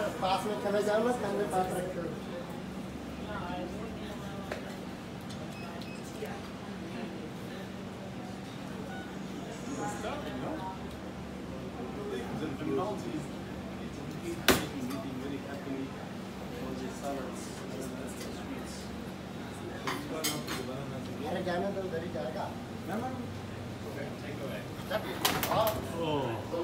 पास में चले जाओ ना कंधे पास रखो The penalties, it's a big meeting, meeting very happily. All the salads, and the sweets. It's gone up to the bananas again. अरे जाने दो उधर ही जाएगा No, no, no. Okay, take away. हाँ Oh. तो